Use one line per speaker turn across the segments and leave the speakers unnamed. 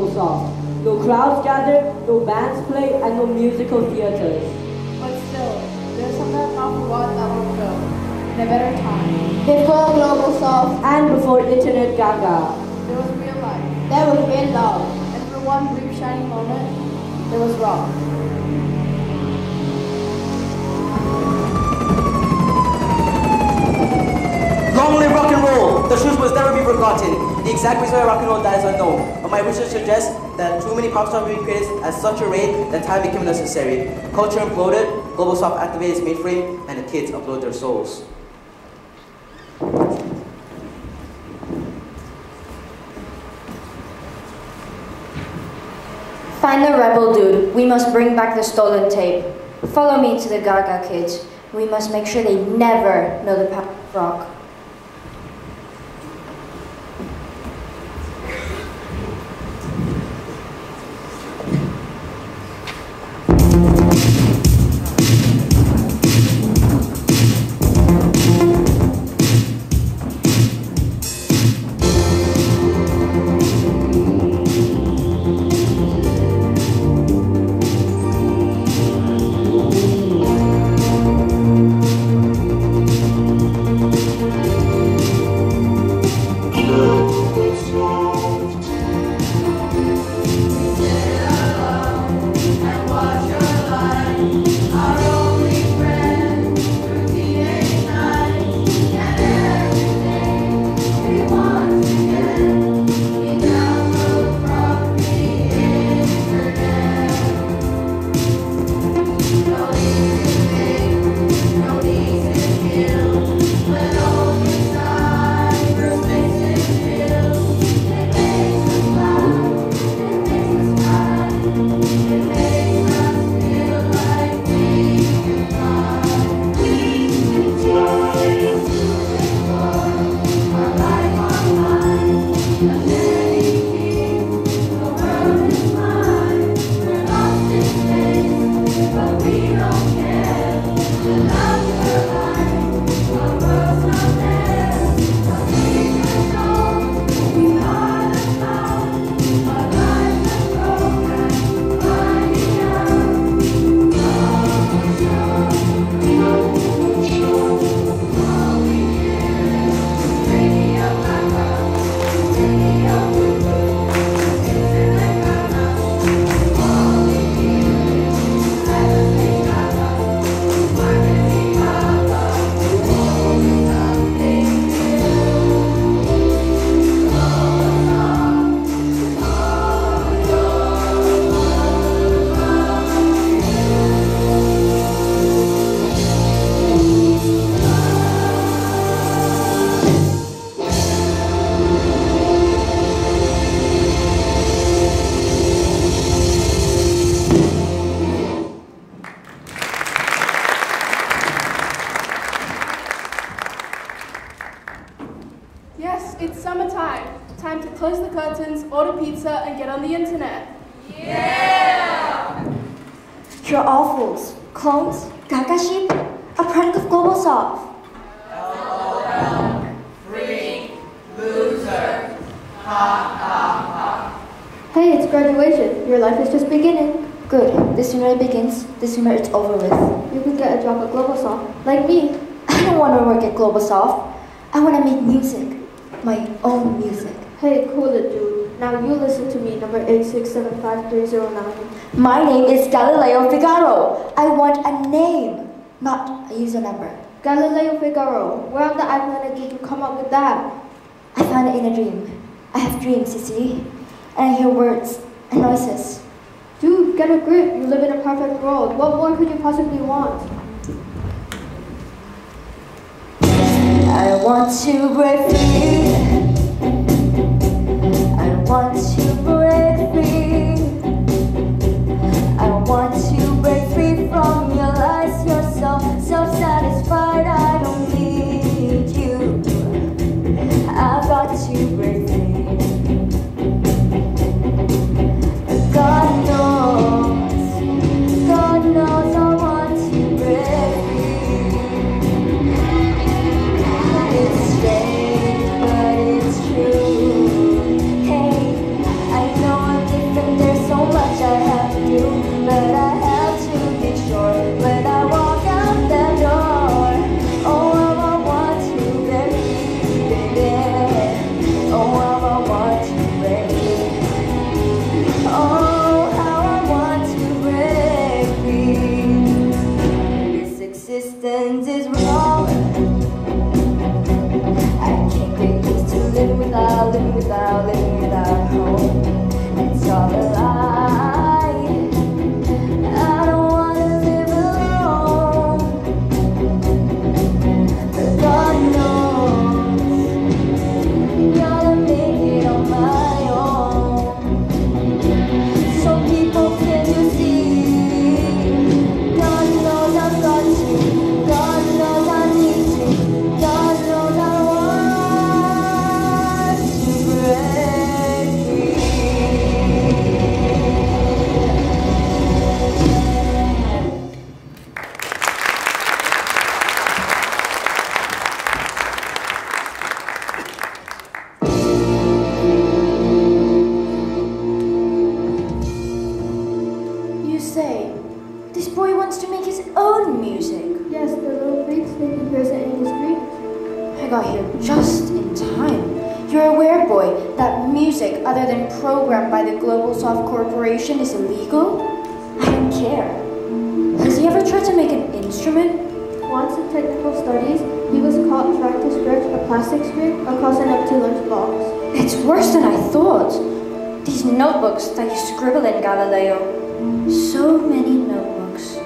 called GlobalSoft. No crowds gather, no bands play, and no musical theaters.
But still, there's something about the world that will go. In a better time.
Before GlobalSoft,
And before Internet Gaga.
There was real life.
there was real love.
And for one brief shining moment, there was rock.
Long live rock and roll! The truth must never be forgotten. The exact reason why rock and roll dies unknown. But my research suggests that too many pop stars were created at such a rate that time became unnecessary. Culture imploded, global soft activated its mainframe, and the kids upload their souls.
Find the rebel dude. We must bring back the stolen tape. Follow me to the Gaga kids. We must make sure they never know the of rock. My name is Galileo Figaro. I want a name, not a user number.
Galileo Figaro, where on the planet did you come up with that?
I found it in a dream. I have dreams, you see, and I hear words and noises.
Dude, get a grip. You live in a perfect world. What more could you possibly want?
I want to break free. I want to break free. Want to break free from your lies. You're so self-satisfied. Programmed by the Global Soft Corporation is illegal?
I don't care.
Has he ever tried to make an instrument?
Once in technical studies, he was caught trying to stretch a plastic strip across an empty lunchbox.
It's worse than I thought. These notebooks that you scribble in, Galileo. So many notebooks.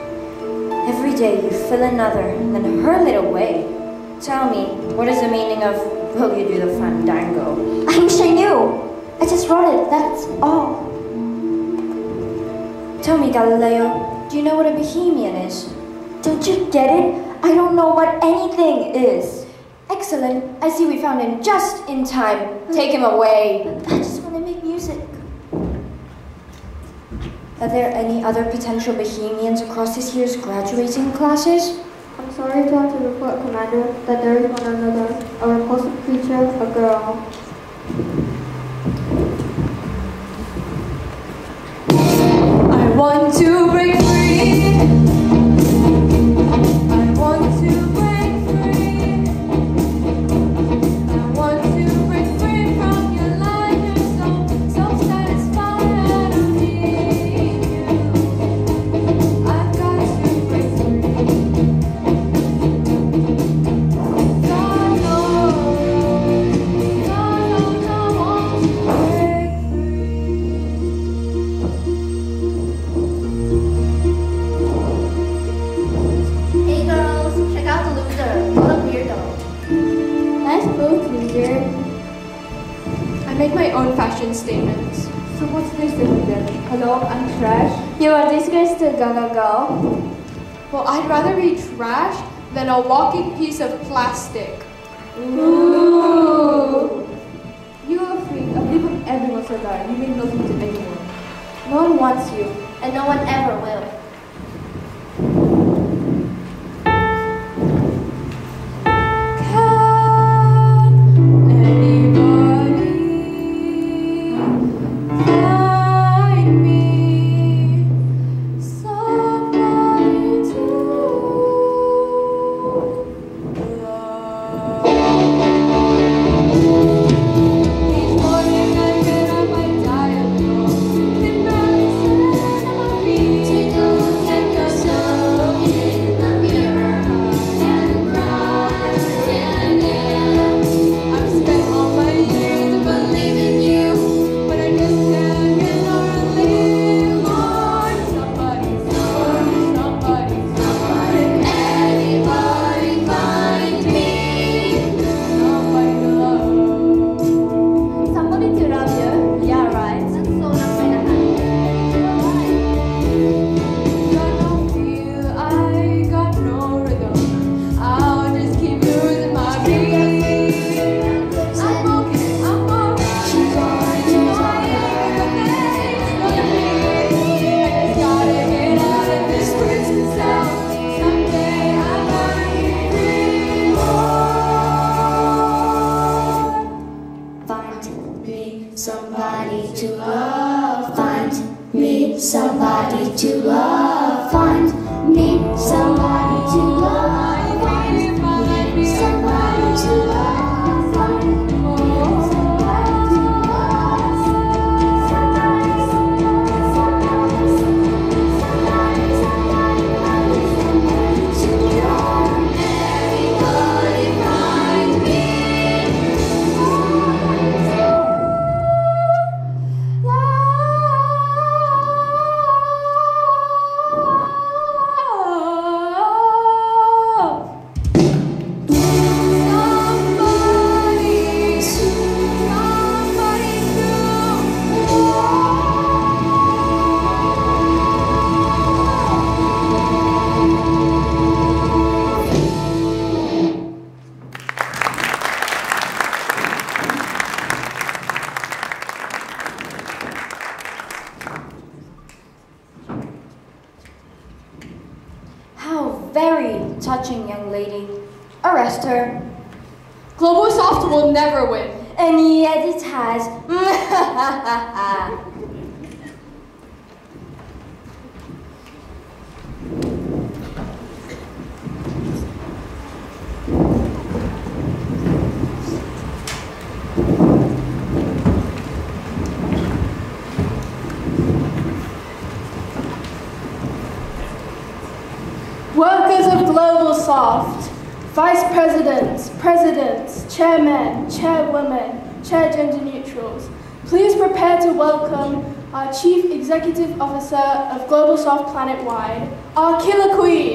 Every day you fill another, and then hurl it away. Tell me, what is the meaning of will you do the fandango?
I wish I knew. I just wrote it, that's all.
Tell me, Galileo, do you know what a bohemian is?
Don't you get it? I don't know what anything is.
Excellent. I see we found him just in time. Take him away.
I just want to make music.
Are there any other potential bohemians across this year's graduating classes?
I'm sorry to have to report, Commander, that there is one another, a repulsive creature, a girl.
Want to break You are disgraced to Gaga Girl.
Well, I'd rather be trash than a walking piece of plastic.
Ooh. You are a freak. I believe when everyone said that. You mean nothing to anyone. No one wants you, and no one ever will.
Presidents, presidents, chairmen, chairwomen, chair gender neutrals, please prepare to welcome our Chief Executive Officer of Global Soft Planet Wide, our killer queen.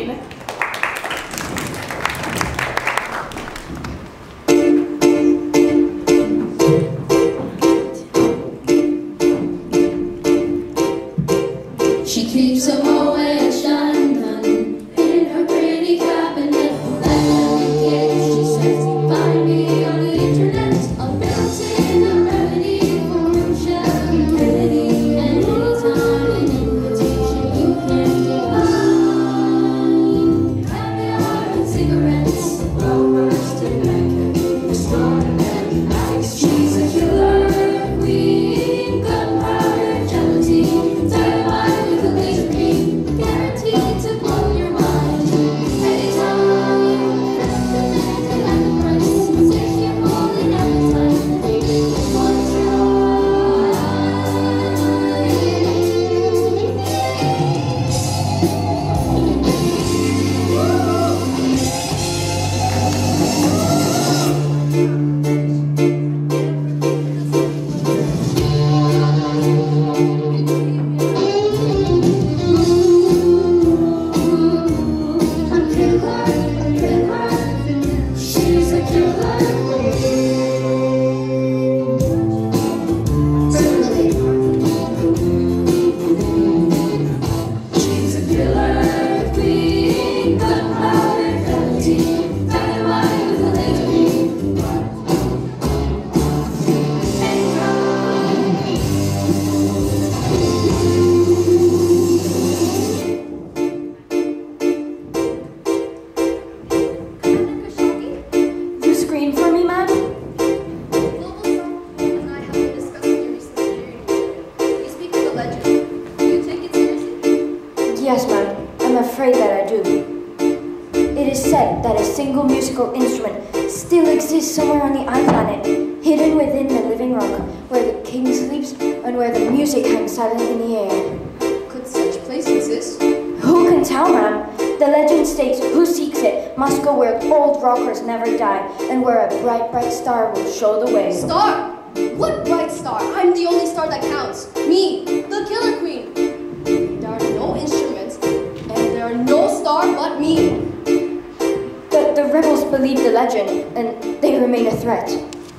And
they remain a threat.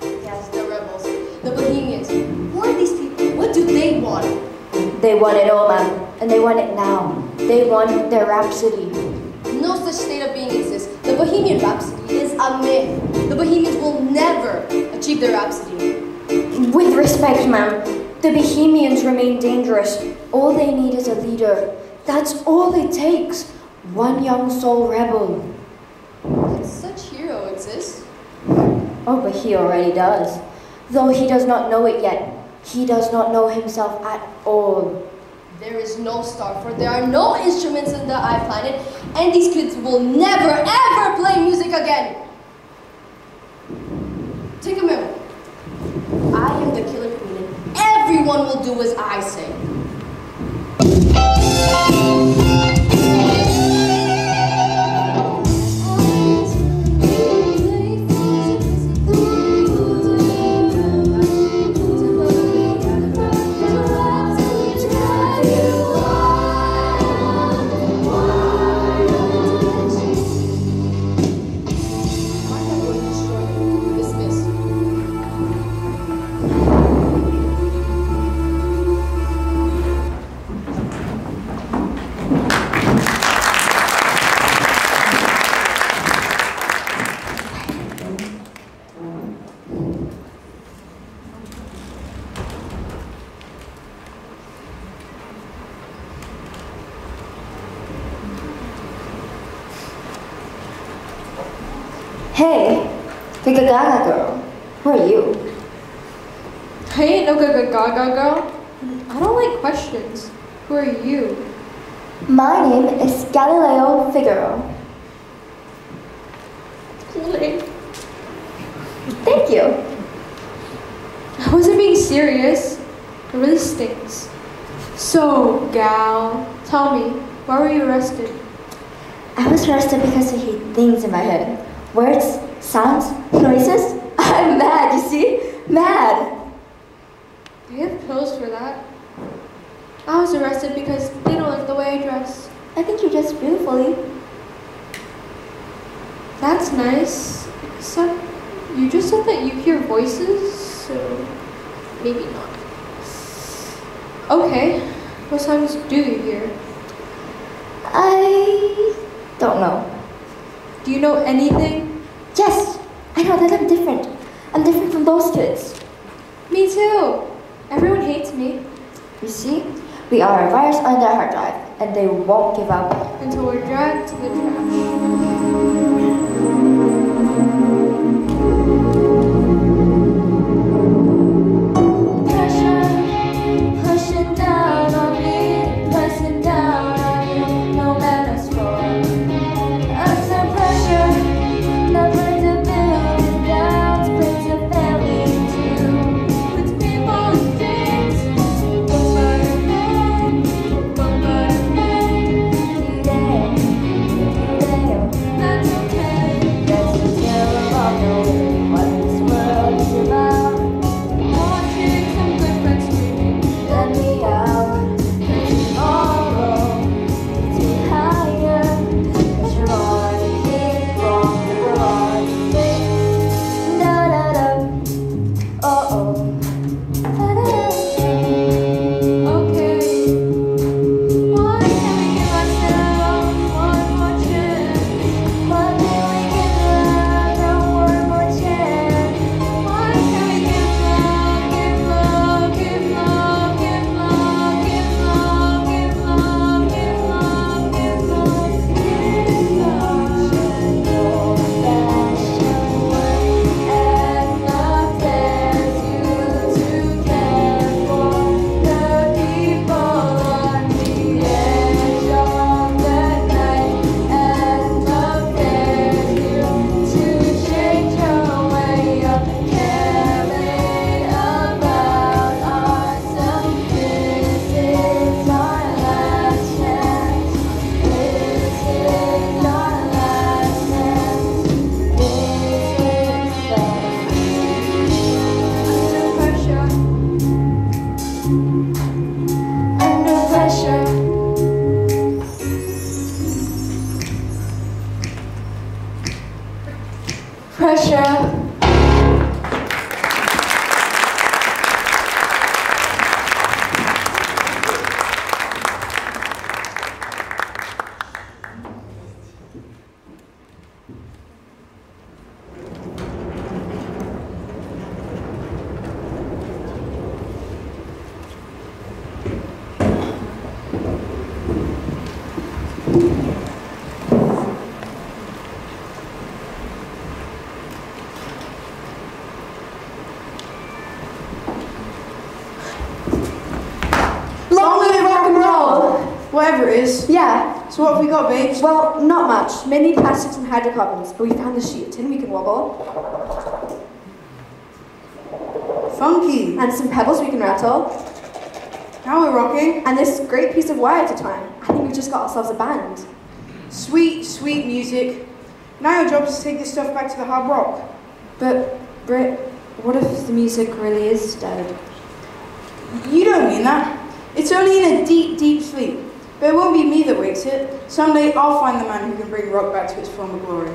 Yes, the rebels, the bohemians. Who are these people? What do they want?
They want it all, ma'am, and they want it now. They want their rhapsody.
No such state of being exists. The Bohemian Rhapsody is a myth. The Bohemians will never achieve their Rhapsody.
With respect, ma'am, the Bohemians remain dangerous. All they need is a leader. That's all it takes. One young soul rebel.
Can such hero exist?
Oh, but he already does. Though he does not know it yet, he does not know himself at all.
There is no star, for there are no instruments in the iPlanet, and these kids will never ever play music again. Take a minute. I am the killer queen, everyone will do as I say.
Girl.
I don't like questions. Who are you?
My name is Galileo Figaro.
Cool name.
Thank you.
I wasn't being serious. It really stinks. So, gal, tell me, why were you arrested? I was arrested because I hate things in my head. Words, sounds, noises. I'm mad, you see? Mad.
Do you have pills for that? I was arrested because they don't like the way I dress.
I think you dress beautifully.
That's nice. Except you just said that you hear voices, so maybe not. Okay. What sounds do you hear?
I don't know.
Do you know anything?
Yes, I know that I'm different. I'm different from those kids.
Me too. Everyone hates me
You see, we are a virus on their hard drive, and they won't give up.
until we're dragged to the trash.
So what have we got, babes?
well, not much. Mainly plastics and hydrocarbons, but we found the sheet of tin we can wobble,
Funky.
and some pebbles we can rattle,
Now we're rocking.
and this great piece of wire to twine. I think we've just got ourselves a band.
Sweet, sweet music. Now your job is to take this stuff back to the hard rock.
But, Brit, what if the music really is dead?
You don't mean that. It's only in a deep, deep sleep. But it won't be me that wakes it. Someday I'll find the man who can bring rock back to its former glory.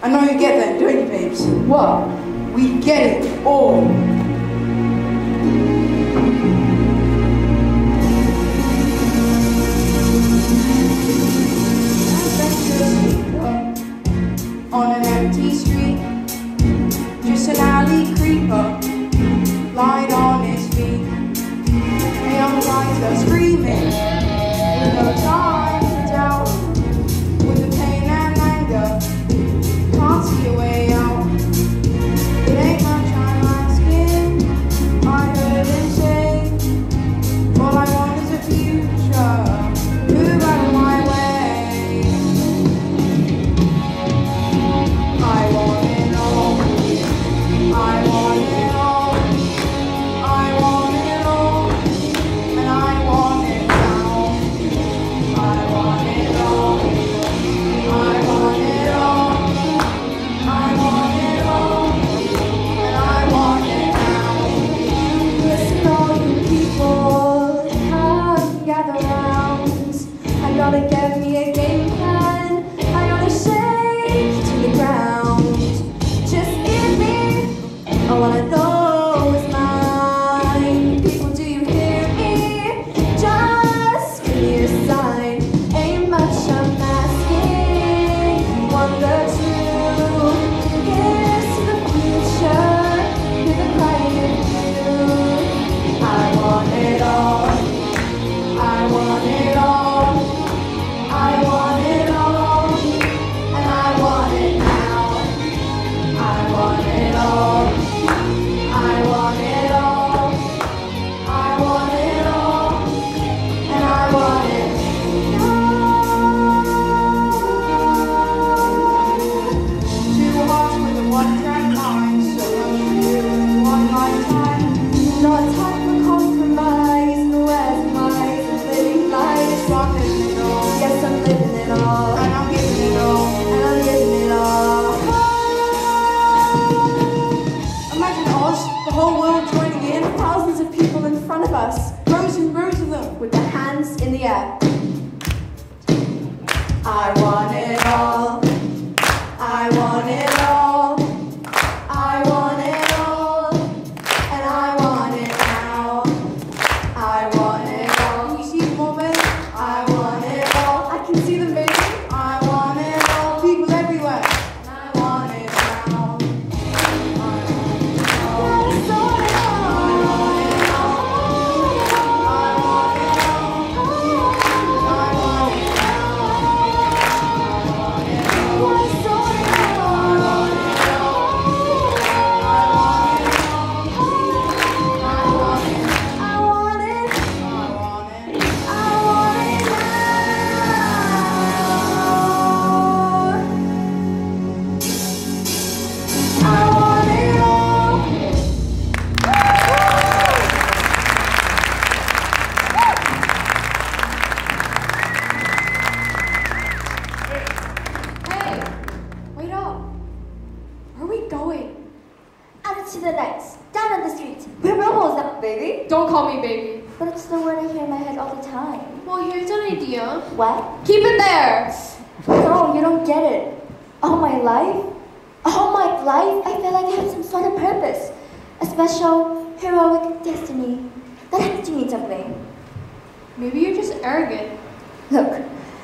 I know you get that, don't you, babes?
What?
We get it all.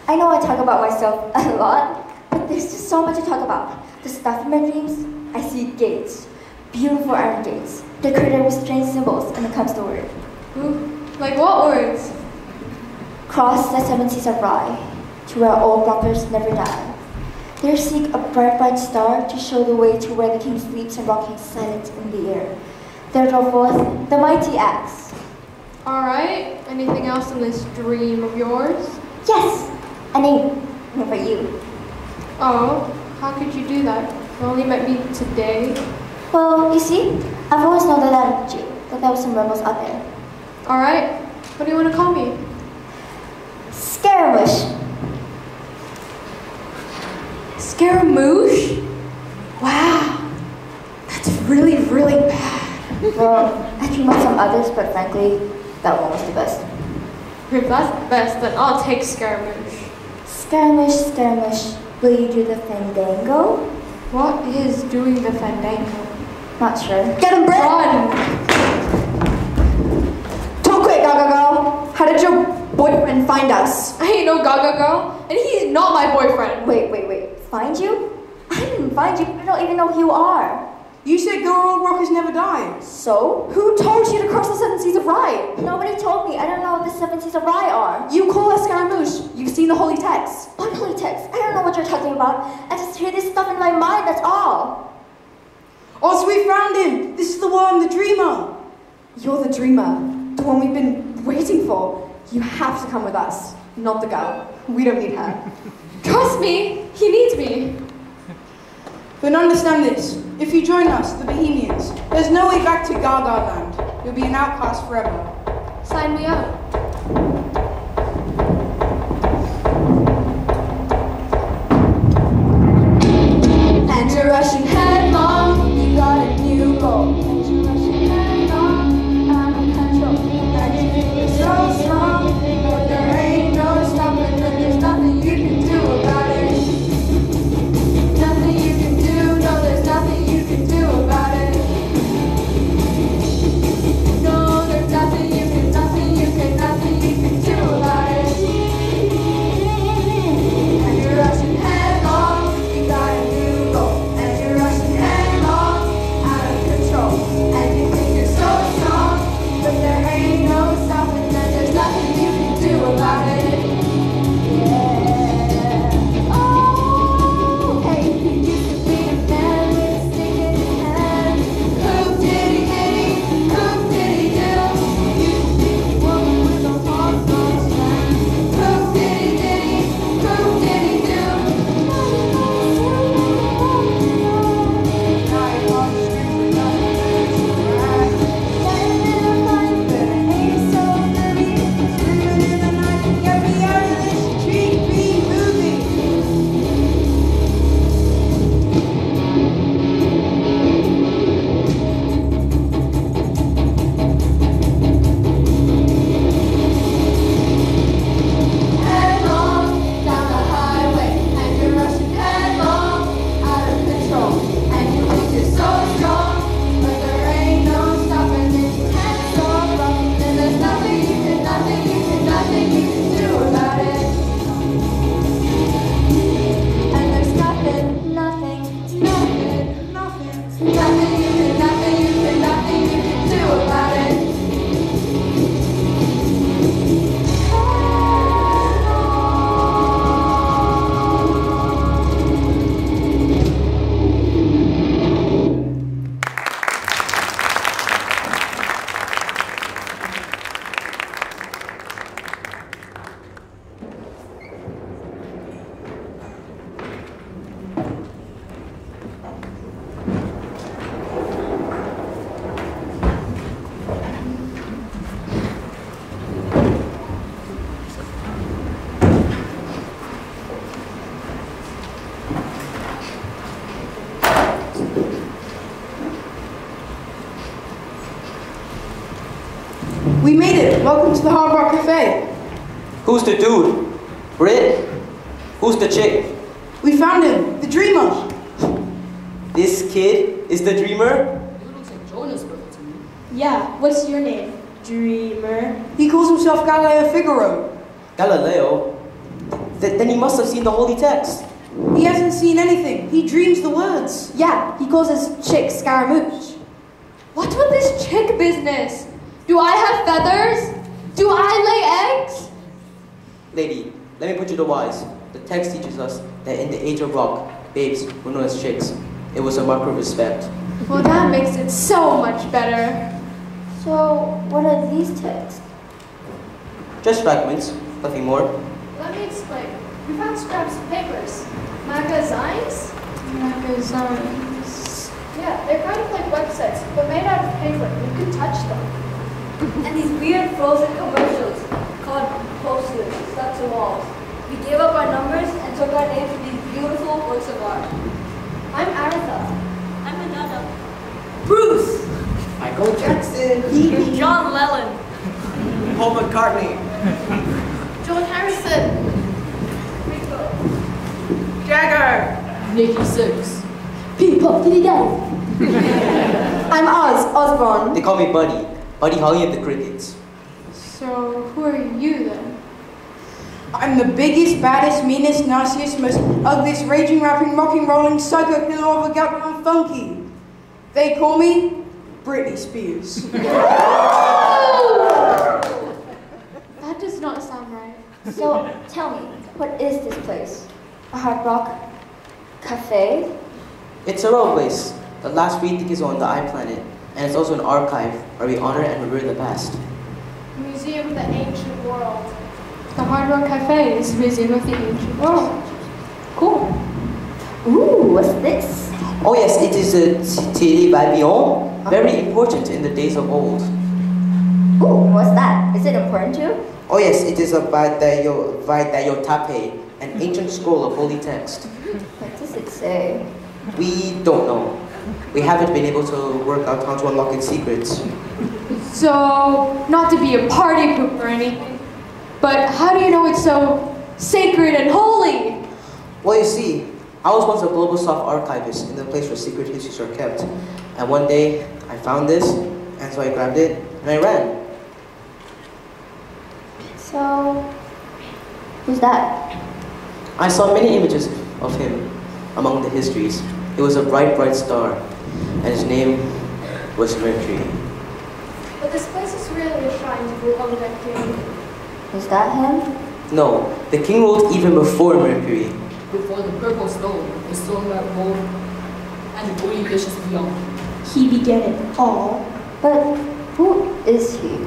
I know I talk about myself a lot, but there's just so much to talk about. The stuff in my dreams, I see gates. Beautiful iron gates, decorated with strange symbols when it comes to word.
Like what words?
Cross the seven seas of Rhye, to where old rockers never die. There seek a bright, bright star to show the way to where the king sleeps and rocking silent in the air. There go forth the mighty axe.
Alright, anything else in this dream of yours?
Yes, a name for you.
Oh, how could you do that? You only met me today.
Well, you see, I've always known that I'm Jew, that there were some rebels out there.
Alright, what do you want to call me?
Scaramouche.
Scaramouche? Wow, that's really, really bad.
Well, I dream of some others, but frankly, that one was the best.
If that's the best, then I'll take Scaramouche.
Scaramouche, Scaramouche, will you do the fandango?
What is doing the fandango?
Not sure.
Get him, Brett!
Run!
Too quick, Gaga Girl. How did your boyfriend find us?
I ain't no Gaga girl, and he's not my boyfriend.
Wait, wait, wait. Find you? I didn't find you. I don't even know who you are.
You said go old rockers never die.
So?
Who told you to cross the seven seas of Rhye?
Nobody told me. I don't know what the seven seas of Rhye are.
You call us Scaramouche. You've seen the holy text.
What holy text? I don't know what you're talking about. I just hear this stuff in my mind, that's all.
Oh, we found him. This is the one, the dreamer.
You're the dreamer, the one we've been waiting for. You have to come with us, not the girl. We don't need her.
Trust me, he needs me.
But understand this. If you join us, the Bohemians, there's no way back to Gaga Land. You'll be an outcast forever.
Sign me up.
And you're rushing headlong.
Who's the dude? Brit? Who's the chick?
We found him, the dreamer.
This kid is the dreamer?
Yeah, what's your name? Dreamer.
He calls himself Galileo Figaro.
Galileo? Th- then he must have seen the holy text.
He hasn't seen anything. He dreams the words.
Yeah, he calls his chick Scaramouche.
What's with this chick business? Do I have feathers? Do I lay eggs?
Lady, let me put you to wise. The text teaches us that in the age of rock, babes were known as chicks. It was a mark of respect.
Well, that makes it so much better.
So, what are these texts?
Just fragments, nothing more.
Let me explain. We found scraps of papers. Magazines?
Magazines.
Yeah, they're kind of like websites, but made out of paper. You could touch them.
And these weird frozen commercials called posters stuck to walls. We gave up our numbers and took our names from these beautiful works of art.
I'm Aretha.
I'm Anana. Bruce!
Michael Jackson.
John Lennon.
Paul McCartney.
John Harrison.
Jagger. Nikki Sixx.
P-Pop Diddy Daddy.
I'm Oz, Osbourne.
They call me Buddy. Buddy Holly of the Crickets.
So, who are you then?
I'm the biggest, baddest, meanest, nastiest, most ugliest, raging, rapping, rocking, rolling, psycho killer of a goddamn funky. They call me Britney Spears.
That does not sound right.
So, tell me, what is this place? A hard rock cafe?
It's a road place. The last free ticket is on the iPlanet, and it's also an archive where we honor and revere the past.
Museum of the Ancient World. The Hard Rock Cafe is a museum of the ancient world. Cool.
Ooh, what's this?
Oh yes, it is a Thierry Babillon, very important in the days of old.
Ooh, what's that? Is it important too?
Oh yes, it is a Vadayo, Vadayotape, an ancient scroll of holy text.
What does it say?
We don't know. We haven't been able to work out how to unlock its secrets.
So, not to be a party poop or anything, but how do you know it's so sacred and holy?
Well, you see, I was once a Global Soft archivist in the place where secret histories are kept. And one day, I found this, and so I grabbed it, and I ran.
So, who's that?
I saw many images of him among the histories. It was a bright, bright star, and his name was Mercury.
But this place is really a shrine to the Olympic king.
Is that him?
No, the king ruled even before Mercury.
before the purple stone, the stone that rolled, and the golden fishes beyond.
He began it all.
But who is he?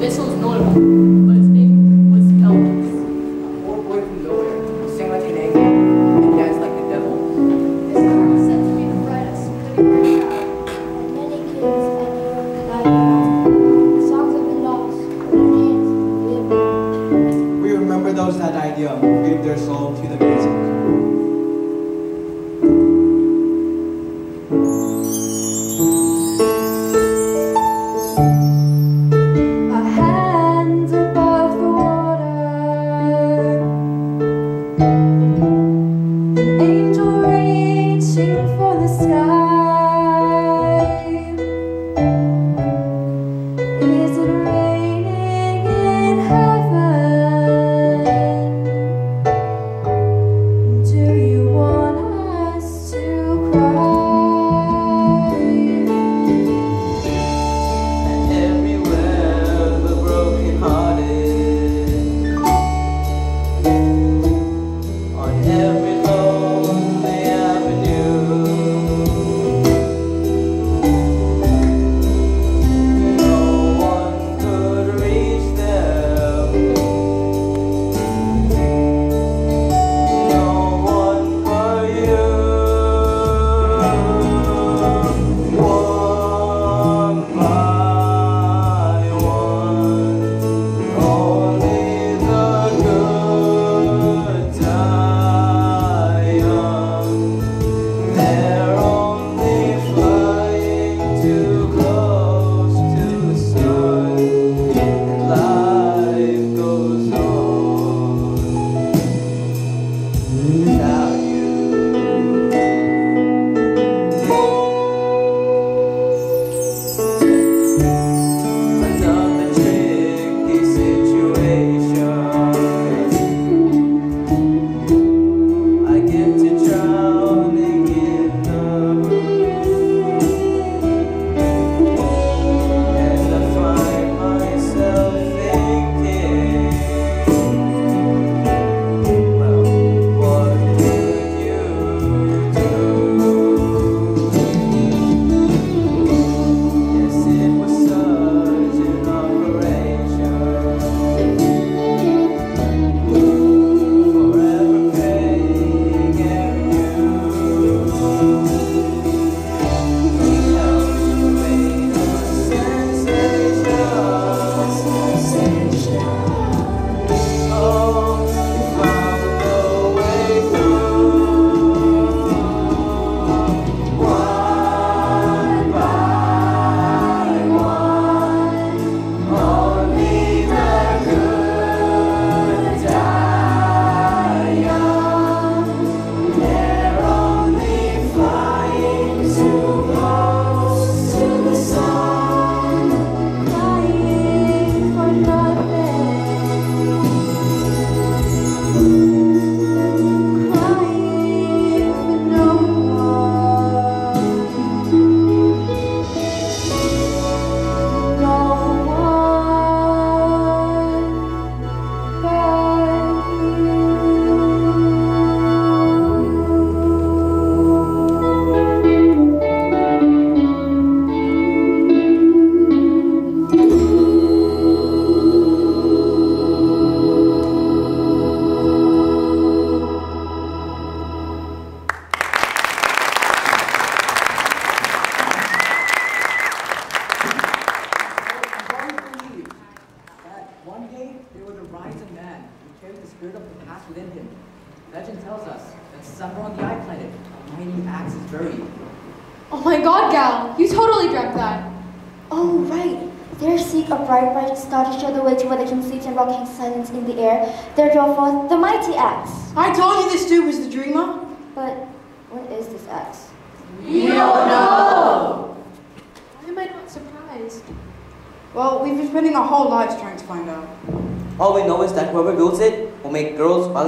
This was notable,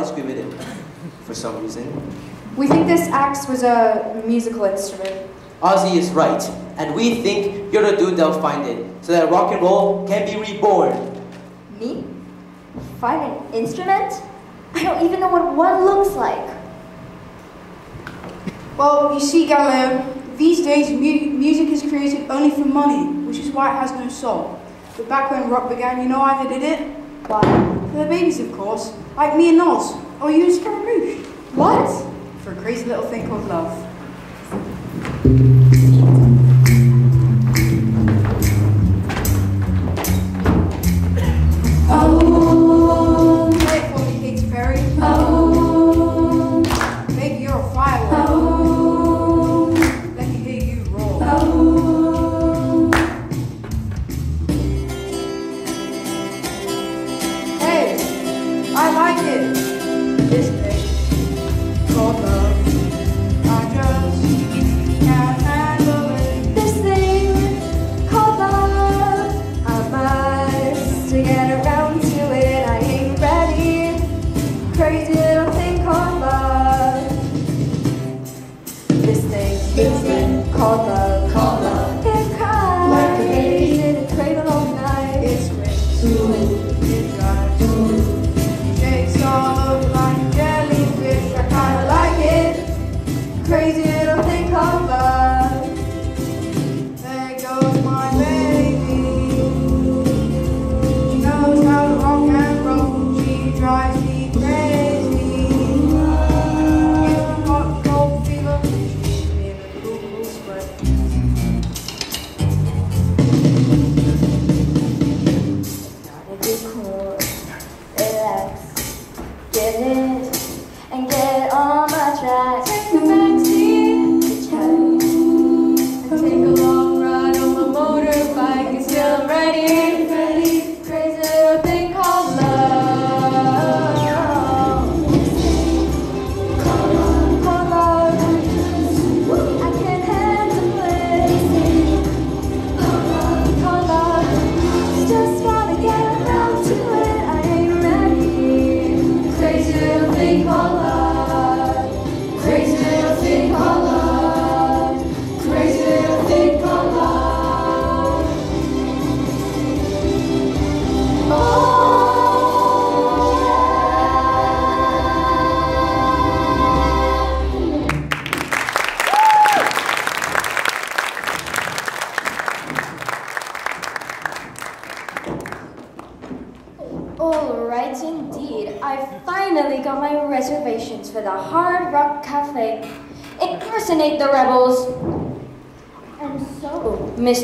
it for some reason.
We think this axe was a musical instrument.
Ozzy is right, and we think you're the dude that'll find it, so that rock and roll can be reborn.
Me? Find an instrument? I don't even know what one looks like.
Well, you see, Galileo, these days mu music is created only for money, which is why it has no soul. But back when rock began, you know why they did it?
Why?
For the babies, of course like me and Oz, or use Scaramouche.
What?
For a crazy little thing called love.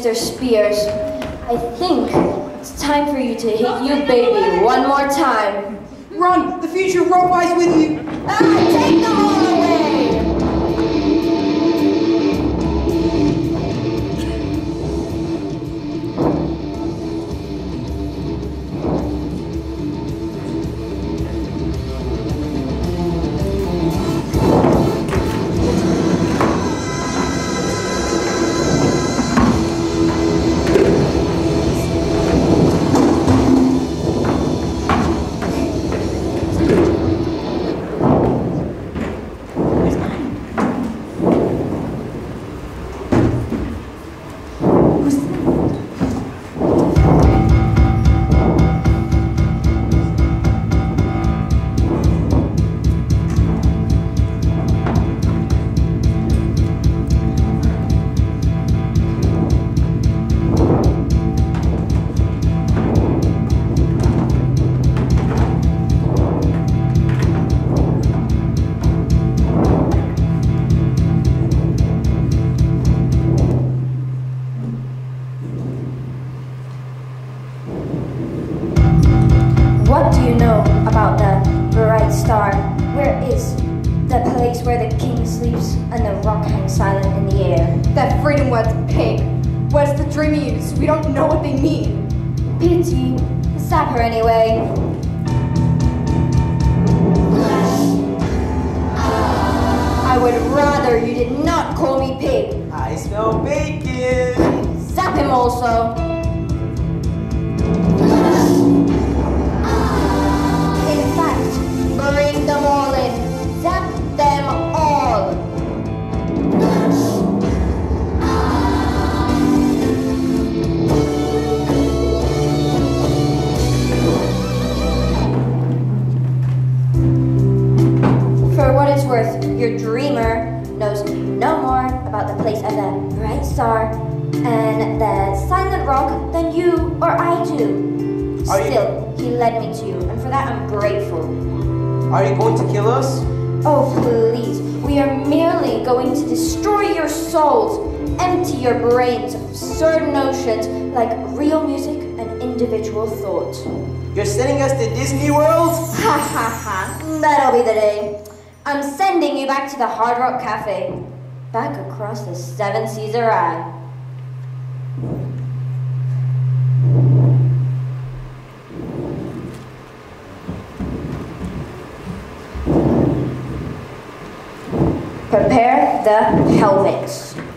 Mr. Spears. I think it's time for you to hit you baby one more time.
Run! The future robot's with you!
Ah, Wordsworth, your dreamer, knows no more about the place of the bright star and the silent rock than you or I do.
Are
Still, you... he led me to you, and for that I'm grateful.
Are you going to kill us?
Oh, please. We are merely going to destroy your souls, empty your brains of absurd notions like real music and individual thought.
You're sending us to Disney World?
Ha ha ha. That'll be the day. I'm sending you back to the Hard Rock Cafe, back across the Seven Seas of Rhye. Prepare the pelvics.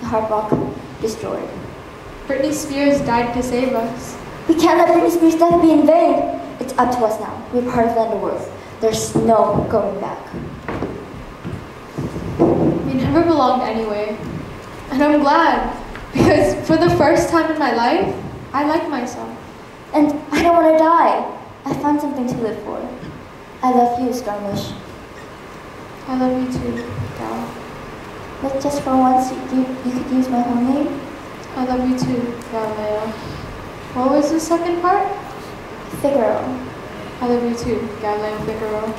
The
hard rock
destroyed.
Britney Spears died to save us.
We can't let Britney Spears' death be in vain. It's up to us now. We're part of the underworld. There's no going back.
We never belonged anyway. And I'm glad, because for the first time in my life, I like myself.
And I don't want to die. I found something to live for. I love you, Scaramouche.
I love you too, Gal.
But just for once, you, you could use my whole name.
I love you too, Galileo. What was the second part?
Figaro.
I love you too, Galileo Figaro.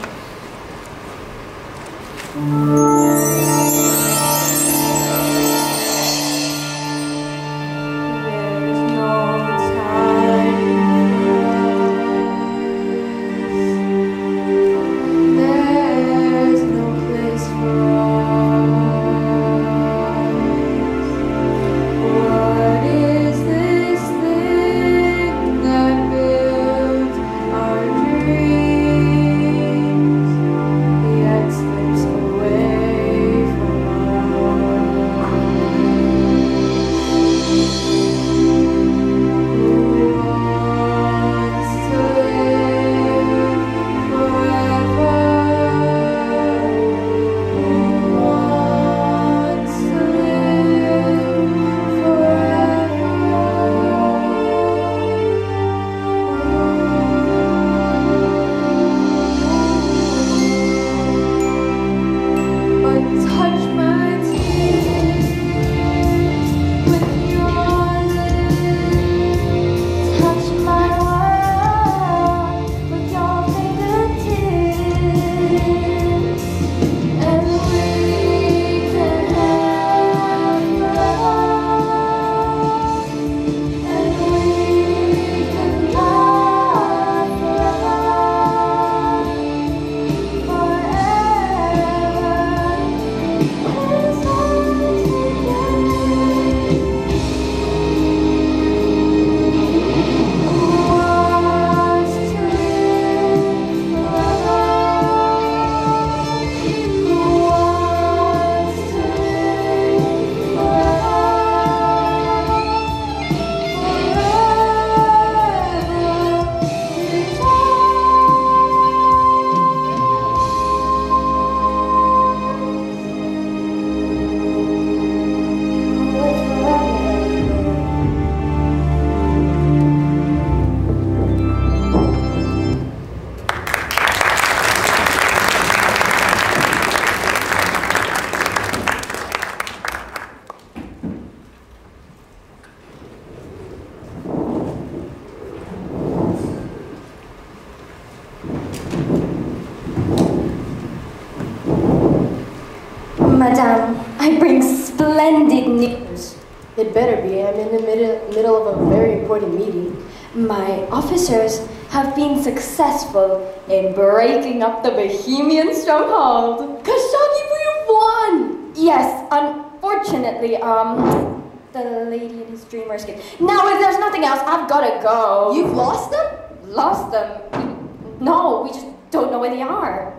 Successful in breaking up the Bohemian stronghold.
Khashoggi, we won!
Yes, unfortunately, um, the lady in his dreamer escaped. Now, if there's nothing else, I've gotta go.
You've lost them?
Lost them? No, we just don't know where they are.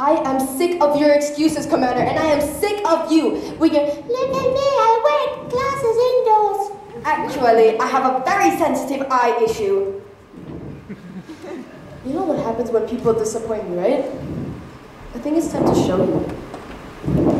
I am sick of your excuses, Commander, and I am sick of you. When you're, look at me, I wear glasses indoors.
Actually, I have a very sensitive eye issue.
You know what happens when people disappoint you, right? I think it's time to show you.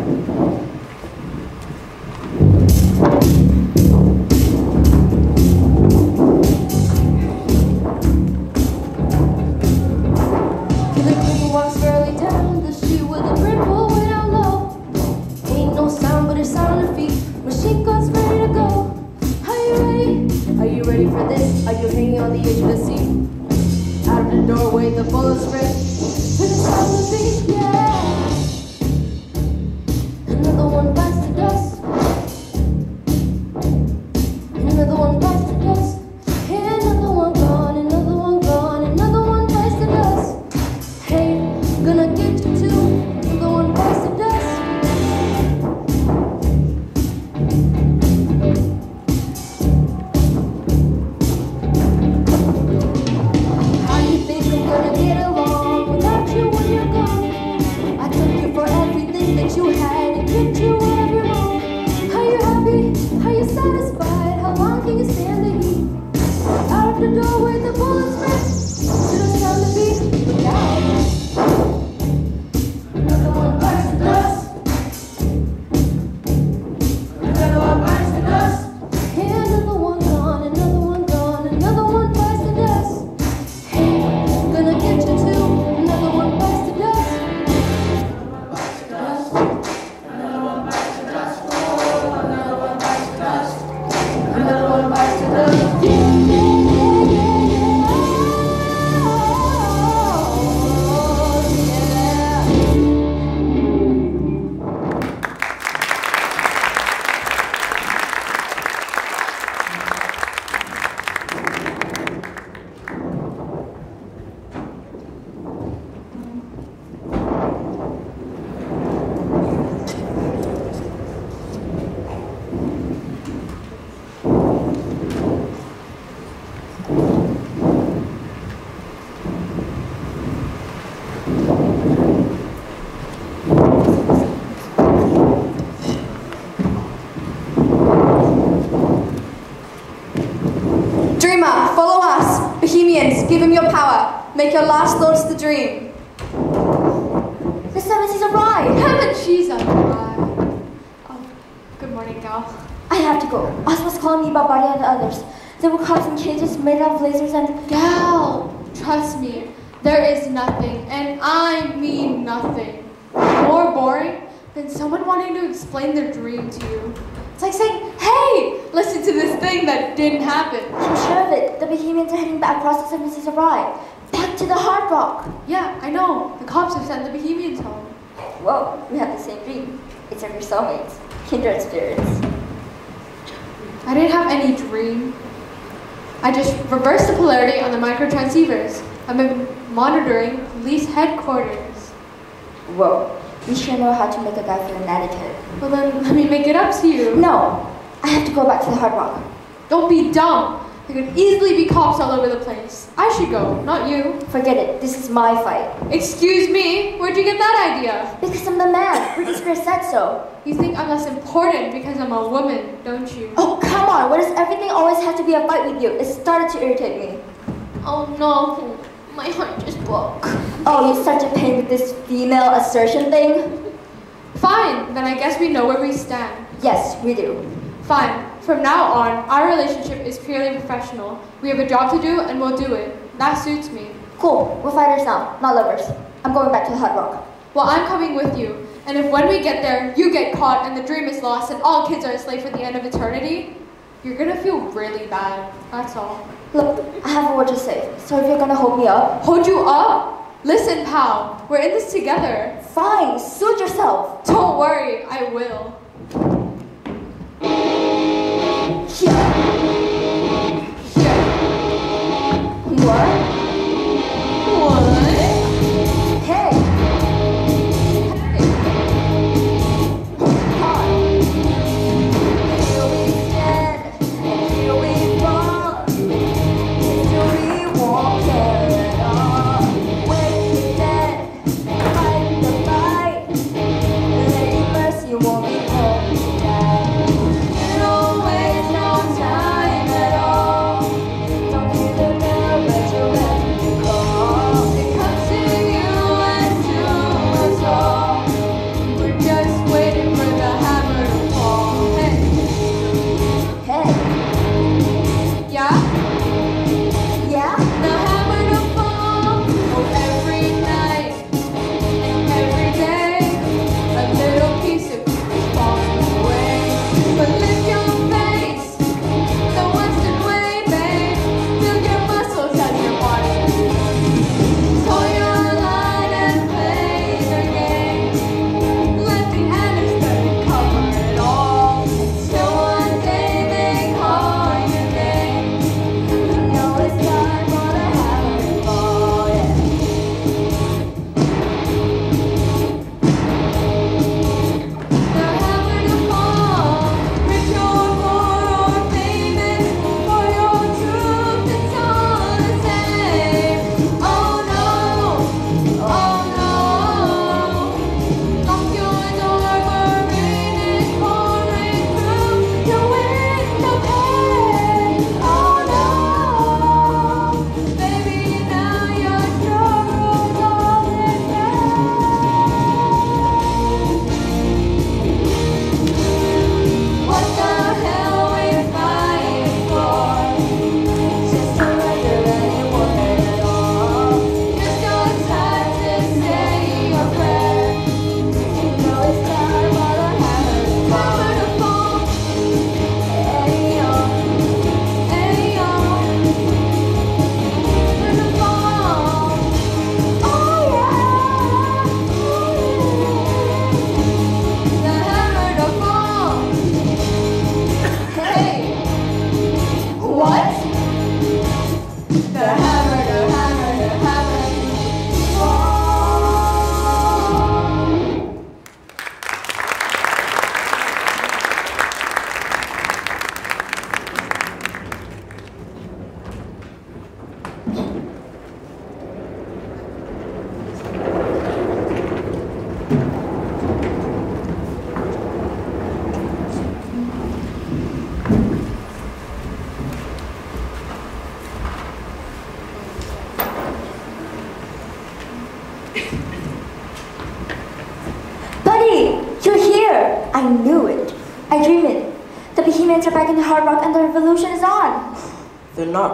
The
doorway, the
give him your power. Make your last thoughts the dream.
The service is arrived.
Haven't she's arrived? Oh, good morning, gal.
I have to go. Oz was calling me about Buddy and the others. They were caught in cages made out of lasers and
Gal, trust me, there is nothing, and I mean nothing, more boring than someone wanting to explain their dream to you. It's like saying, hey, listen to this thing that didn't happen.
I'm sure of it. The Bohemians are across the arrived. Back to the Hard Rock.
Yeah, I know. The cops have sent the Bohemians home.
Whoa, we have the same dream. It's our soulmates, kindred spirits.
I didn't have any dream. I just reversed the polarity on the microtransceivers. I've been monitoring police headquarters.
Whoa, you sure know how to make a guy feel inadequate.
Well then, let me make it up to you.
No, I have to go back to the Hard Rock.
Don't be dumb. There could easily be cops all over the place. I should go, not you.
Forget it, this is my fight.
Excuse me, where'd you get that idea?
Because I'm the man. Britney Spears said so.
You think I'm less important because I'm a woman, don't you?
Oh, come on, why does everything always have to be a fight with you? It started to irritate me.
Oh no, my heart just broke.
Oh, you're such a pain with this female assertion thing?
Fine, then I guess we know where we stand.
Yes, we do.
Fine. From now on, our relationship is purely professional. We have a job to do and we'll do it. That suits me.
Cool, we're fighters now, not lovers. I'm going back to the Hard Rock.
Well, I'm coming with you. And if when we get there, you get caught and the dream is lost and all kids are enslaved for the end of eternity, you're gonna feel really bad. That's all.
Look, I have a word to say, so if you're gonna hold me up.
Hold you up? Listen, pal, we're in this together.
Fine, suit yourself.
Don't worry, I will.
What?
What?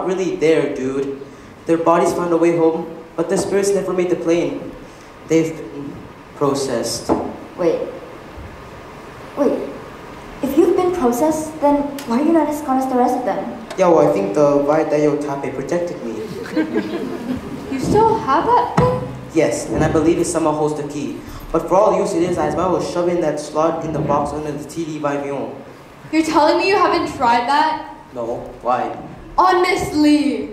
Really there, dude. Their bodies found a way home, but their spirits never made the plane. They've been processed.
Wait. Wait. If you've been processed, then why are you not as gone as the rest of them?
Yeah, well, I think the Vaidayo Tape protected me.
You still have that thing?
Yes, and I believe it somehow holds the key. But for all use it is, I as well as shoving that slot in the box under the TD Vivion.
You're telling me you haven't tried that?
No, why?
Lee.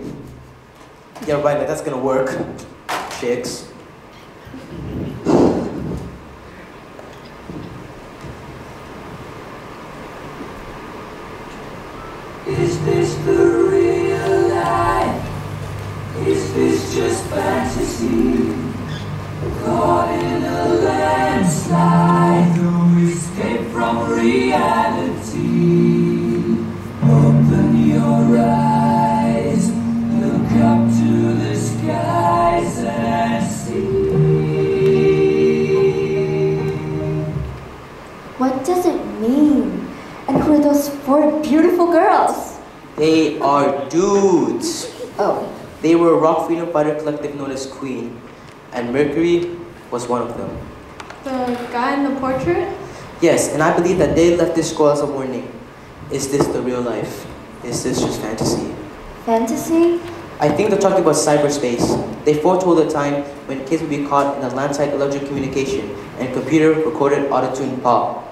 Yeah, right, like that's gonna work. Chicks.
What does it mean? And who are those four beautiful girls?
They are dudes.
Oh.
They were a rock freedom fighter collective known as Queen, and Mercury was one of them.
The guy in the portrait?
Yes, and I believe that they left this school as a warning. Is this the real life? Is this just fantasy?
Fantasy?
I think they're talking about cyberspace. They foretold a time when kids would be caught in a landside electric communication and computer recorded autotune pop.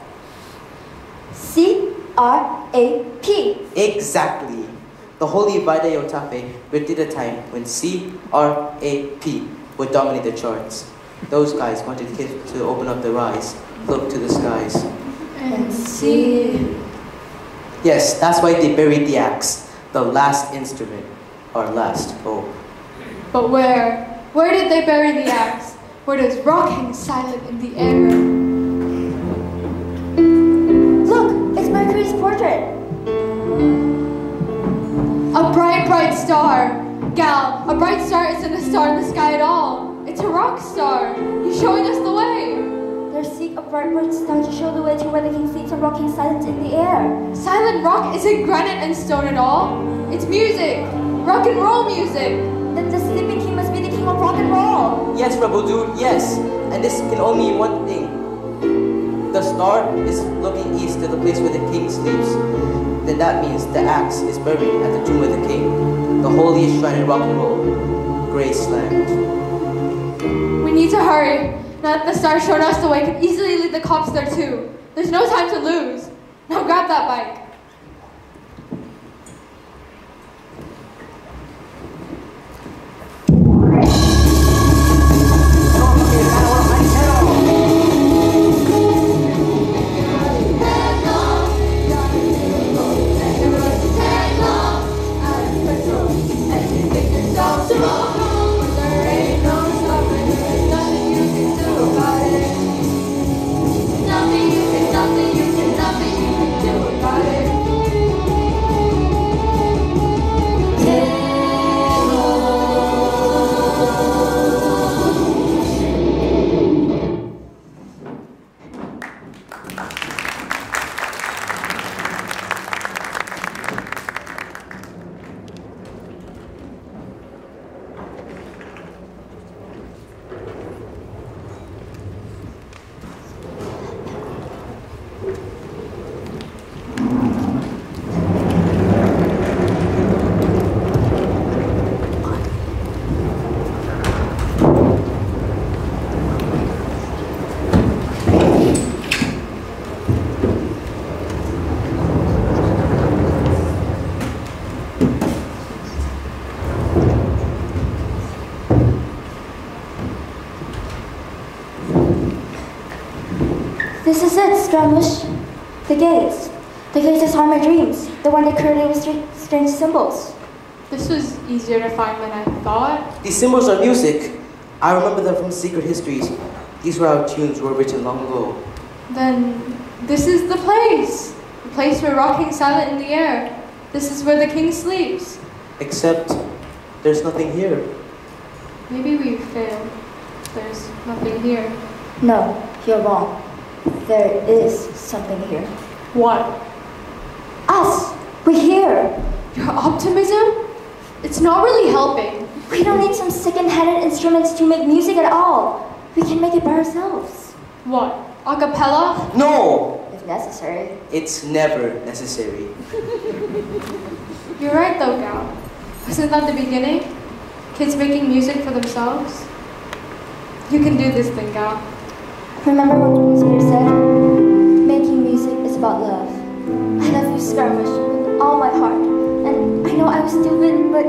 C R A P.
Exactly. The Holy Vada Yotafe predicted a time when C R A P would dominate the charts. Those guys wanted kids to open up their eyes, look to the skies.
And see.
Yes, that's why they buried the axe, the last instrument, our last hope.
But where? Where did they bury the axe? Where does rock hang silent in the air?
Portrait.
A bright, bright star. Gal, a bright star isn't a star in the sky at all. It's a rock star. He's showing us the way.
There's seek a bright, bright star to show the way to where the king sleeps and rocking silent in the air.
Silent rock isn't granite and stone at all. It's music. Rock and roll music.
Then the sleeping king must be the king of rock and roll.
Yes, Rebel Dude, yes. And this can only mean one thing. The star is looking east to the place where the king sleeps. Then that means the axe is buried at the tomb of the king, the holiest shrine in rock and roll, Graceland.
We need to hurry. Now that the star showed us the way, could easily lead the cops there too. There's no time to lose. Now grab that bike.
This is it, Skirmish. The gates. The gates that are my dreams. The one that currently with strange symbols.
This was easier to find than I thought.
These symbols are music. I remember them from secret histories. These were how tunes were written long ago.
Then this is the place. The place where rocking silent in the air. This is where the king sleeps.
Except, there's nothing here.
Maybe we failed. There's nothing here.
No, you're wrong. There is something here.
What?
Us! We're here!
Your optimism? It's not really helping.
We don't need some second-handed instruments to make music at all. We can make it by ourselves.
What? A cappella?
No!
If necessary.
It's never necessary.
You're right though, Gal. Wasn't that the beginning? Kids making music for themselves? You can do this thing, Gal.
Remember what Shakespeare said? Making music is about love. I love you, Skirmish, with all my heart. And I know I was stupid, but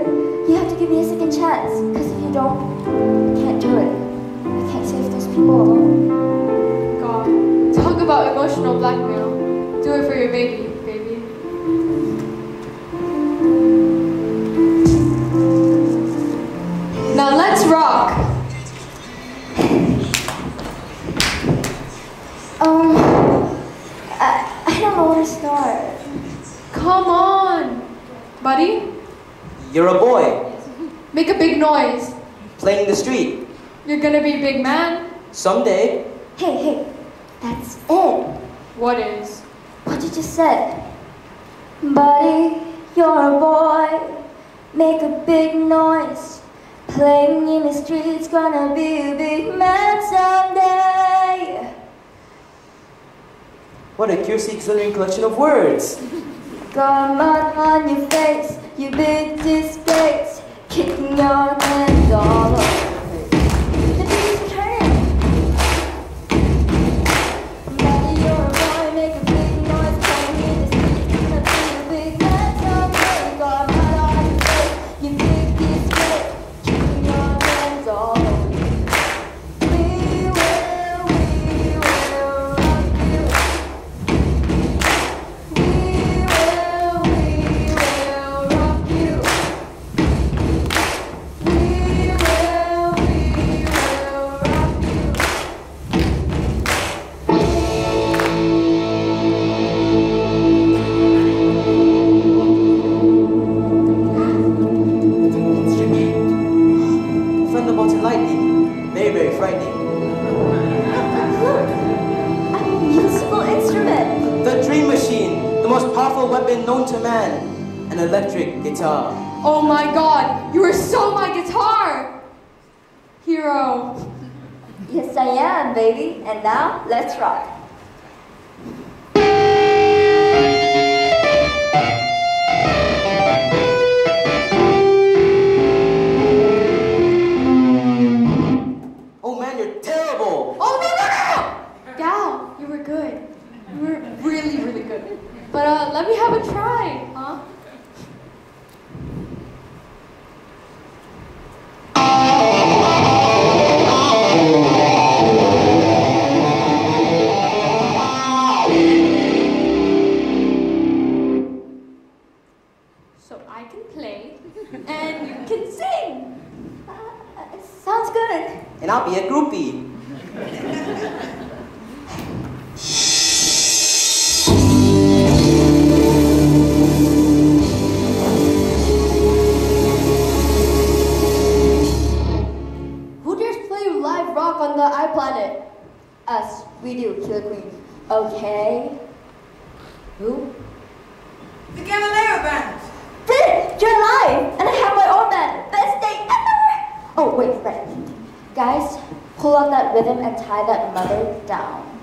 you have to give me a second chance. Because if you don't, I can't do it. I can't save those people alone.
God. Talk about emotional blackmail. Do it for your baby, baby. Now let's rock!
Um, I, I don't know where to start.
Come on! Buddy,
You're a boy,
make a big noise.
playing the street.
You're gonna be a big man.
Someday,
Hey, hey, that's it.
What is?
What you just said. Buddy, you're a boy. Make a big noise. Playing in the streets, gonna be a big man someday.
What a curious exhilarating collection of words.
Got mud on your face, you big disgrace. Kicking your hands all over wait, right. Guys, pull on that rhythm and tie that mother down.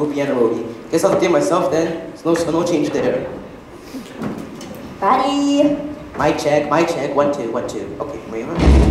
Goofy and
Roadie. Guess I'll update myself then, so no, so no change there.
Buddy!
My check, my check, one, two, one, two. Okay, wait.